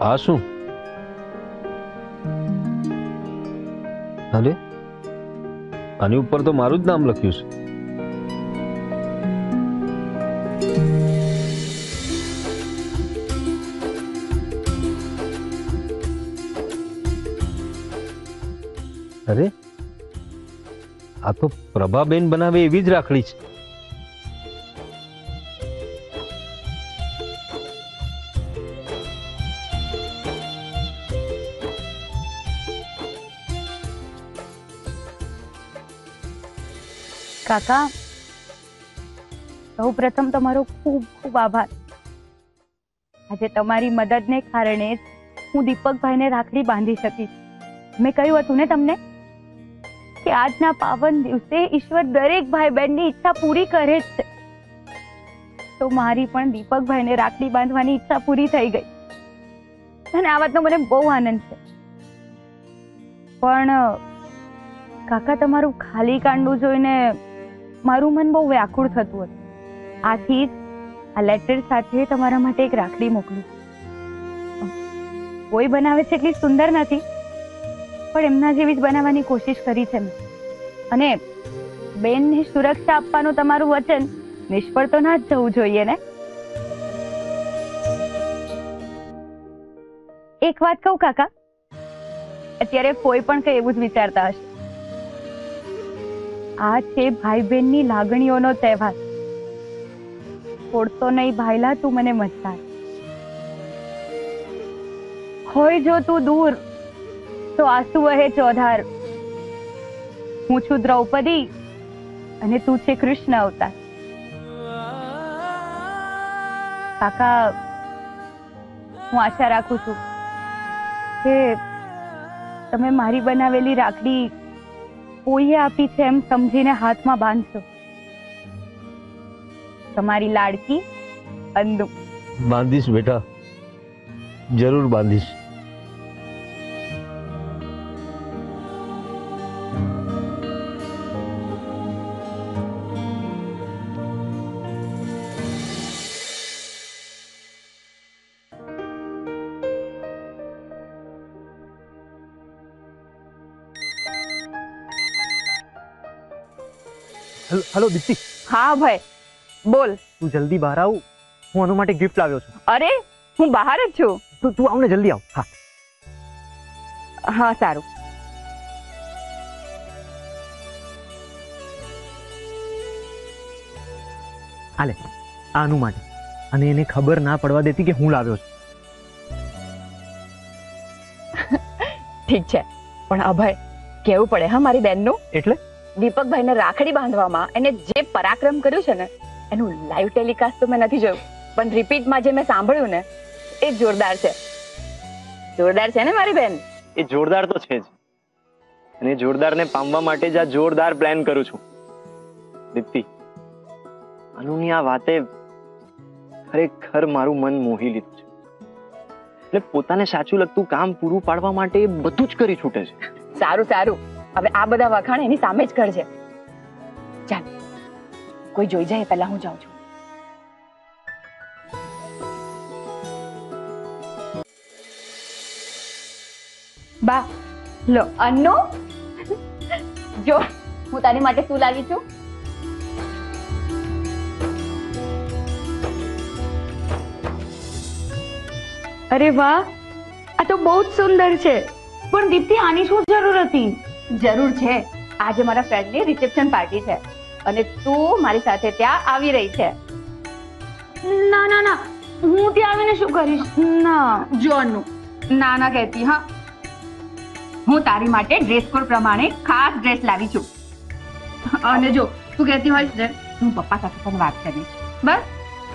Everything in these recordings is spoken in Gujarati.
આ શું? અરે આની ઉપર તો મારું જ નામ લખ્યું છે. અરે, આ તો પ્રભાબેન બનાવે એવી જ રાખડી છે. કાકા સૌ પ્રથમ તમારો ખૂબ ખૂબ આભાર. આજે તમારી મદદને કારણે હું દીપકભાઈને રાખડી બાંધી શકી મેં કહ્યું હતું ને તમને કે આજના પાવન દિવસે ઈશ્વર દરેક ભાઈ બહેનની ઈચ્છા પૂરી કરે જ છે. તો મારી પણ દીપકભાઈને રાખડી બાંધવાની ઈચ્છા પૂરી થઈ ગઈ. અને આ વાતનો મને બહુ આનંદ છે. પણ, કાકા, તમારું ખાલી કાંડું જોઈને મારું મન બહુ વ્યાકુળ થતું હતું. આથી જ આ લેટર સાથે તમારા માટે એક રાખડી મોકલું. કોઈ બનાવે છે એટલી સુંદર નથી, પણ એમના જેવી જ બનાવવાની કોશિશ કરી છે મેં. અને બેનને સુરક્ષા આપવાનું તમારું વચન નિષ્ફળ તો ના જ જવું જોઈએ ને? એક વાત કહું કાકા, અત્યારે કોઈ પણ કઈ એવું જ વિચારતા હશે. આ છે ભાઈ બહેનની લાગણીઓનો તહેવાર. છોડતો નહીં ભાઈલા તું મને મસ્તા હોય જો તું દૂર, તો આંસુ વહે ચોધાર. હું છું દ્રૌપદી અને તું છે કૃષ્ણ અવતાર. કાકા, હું આશા રાખું છું કે તમે મારી બનાવેલી રાખડી કોઈએ આપી છે એમ સમજીને હાથમાં બાંધશો? તમારી લાડકી અંદુ બાંધીશ બેટા. જરૂર બાંધીશ. Hello hello Deepti. હા ભાઈ. બોલ. તું જલ્દી બહાર આવ. હું આનું માટે ગિફ્ટ લાવ્યો છું. અરે હું બહાર જ છું. તું તું આવને જલ્દી આવ. હા. હા સારું. હાલે આનું માટે. અને એને ખબર ના પડવા દેતી કે હું લાવ્યો છું. ઠીક છે. પણ અભય કેવું પડે હા મારી બેનનું? એટલે? દીપકભાઈને રાખડી બાંધવામાં એને જે પરાક્રમ કર્યું છે ને એનું લાઈવ ટેલિકાસ્ટ તો મેં નથી જોયું પણ રિપીટમાં જે મેં સાંભળ્યું ને એ જોરદાર છે. જોરદાર છે ને મારી બેન? એ જોરદાર તો છે જ. અને જોરદારને પામવા માટે જ આ જોરદાર પ્લાન કરું છું. દીપ્તિ અનુની આ વાતે ખરેખર મારું મન મોહી લીધું છે. એટલે પોતાને સાચું લગતું કામ પૂરું પાડવા માટે બધું જ કરી છૂટે છે. સારું સારું. હવે આ બધા વખાણ એની સામે જ કરજે. ચાલ, કોઈ જોઈ જાય પહેલા હું જાઉં છું. બા, લો, અન્નો? જો, હું તારી માટે શું લાવી છું? અરે વાહ, આ તો બહુ જ સુંદર છે. પણ દીપ્તિ, આની શું જરૂર હતી? જરૂર છે. આજે મારા ફ્રેન્ડની રિસેપ્શન પાર્ટી છે અને તું મારી સાથે ત્યાં આવી રહી છે. ના ના ના. હું ત્યાં આવીને શું કરીશ? ના જો ના ના કહેતી હા. હું તારી માટે ડ્રેસ કોડ પ્રમાણે ખાસ ડ્રેસ લાવી છું. અને જો તું કહેતી હોય ને હું પપ્પા સાથે પણ વાત કરીશ. બસ.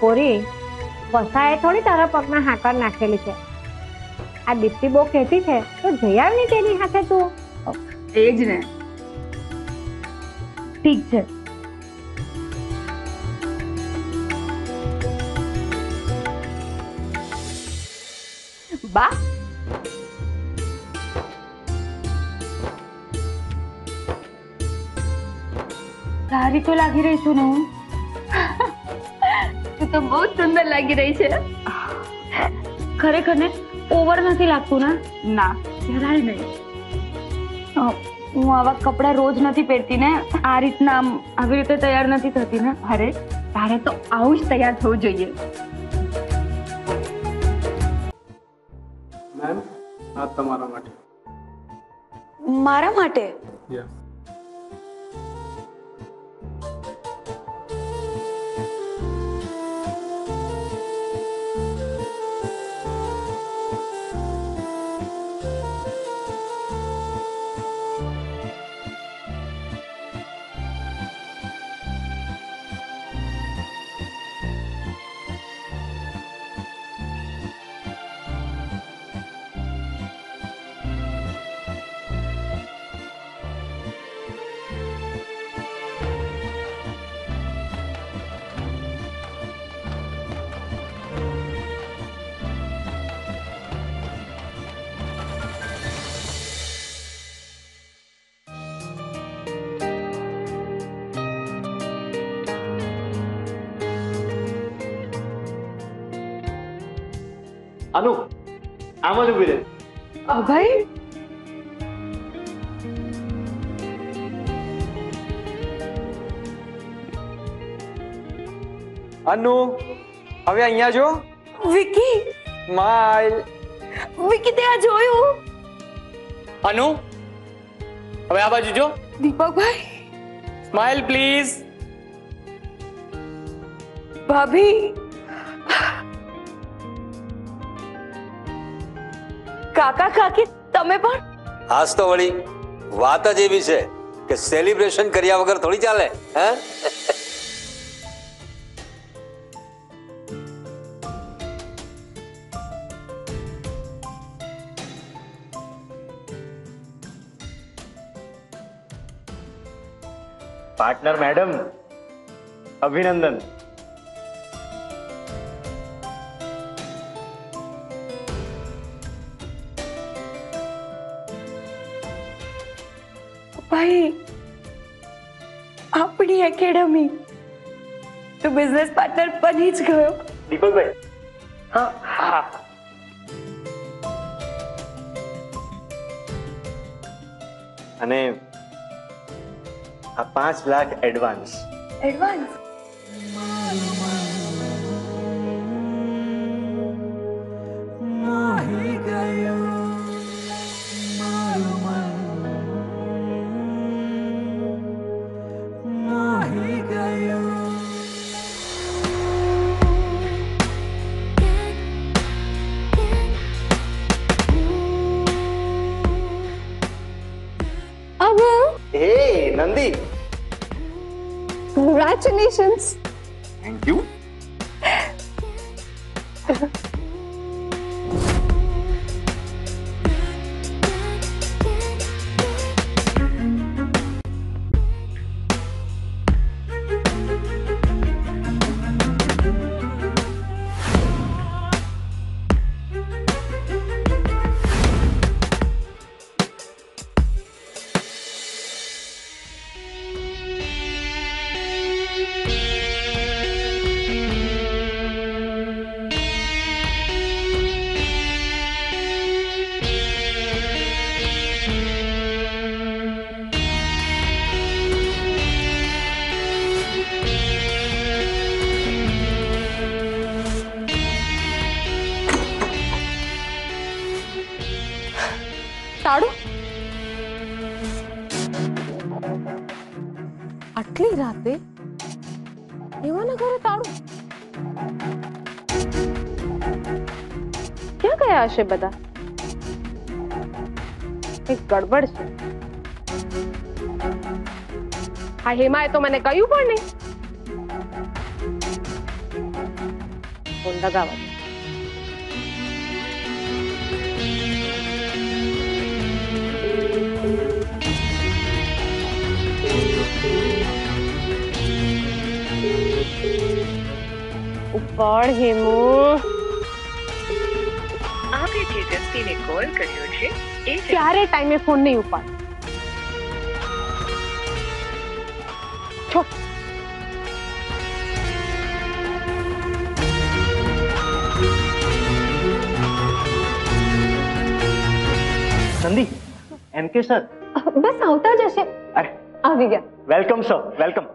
કોરી વસાએ થોડી તારા પગમાં હાકર નાખેલી છે. આ દીપ્તિ બહુ કહેતી છે તો જઈ આવ ને તેની સાથે તું. એ જ ને ઠીક છે. બા. સારી તો લાગી રહી છું ને હું. તું તો બહુ સુંદર લાગી રહી છે. ખરેખર ને ઓવર નથી લાગતું ને? ના. જરાય નહીં. હું આવા કપડાં રોજ નથી પહેરતી ને આ રીતના આમ આવી રીતે તૈયાર નથી થતી ને અરે તારે તો આવું જ તૈયાર થવું જોઈએ. મેમ આ તમારા માટે. મારા માટે? યસ અનુ આમ જ ઊભી રહે અભય અનુ હવે અહીંયા જો વિકી સ્માઈલ વિકી તે આ જોયું અનુ હવે આ બાજુ જો દીપકભાઈ સ્માઈલ પ્લીઝ ભાભી કાકા કાકી તમે પણ? હાસ તો વળી વાત જ એવી છે કે સેલિબ્રેશન કર્યા વગર થોડી ચાલે હે? પાર્ટનર મેડમ અભિનંદન. આપણી એકેડમી તો બિઝનેસ પાર્ટનર બની જ ગયો. દીપકભાઈ? હા. હા. અને આ પાંચ lakh advance advance Nandi. Congratulations. Thank you. તાળું આટલી રાતે એવાના ઘરે તાળું ક્યાં ગયા હશે બધા એક ગડબડ છે આ હેમાએ તો મને કહ્યું પણ નહીં ફોન લગાવવા દે. ઉપર હેમુ આપે જે વ્યક્તિને કોલ કર્યો છે એ ક્યારે ટાઈમે ફોન નહીં ઉપાડ છોડ નંદી એમ કે સર બસ આવતા જ હશે અરે આવી ગયા વેલકમ સર વેલકમ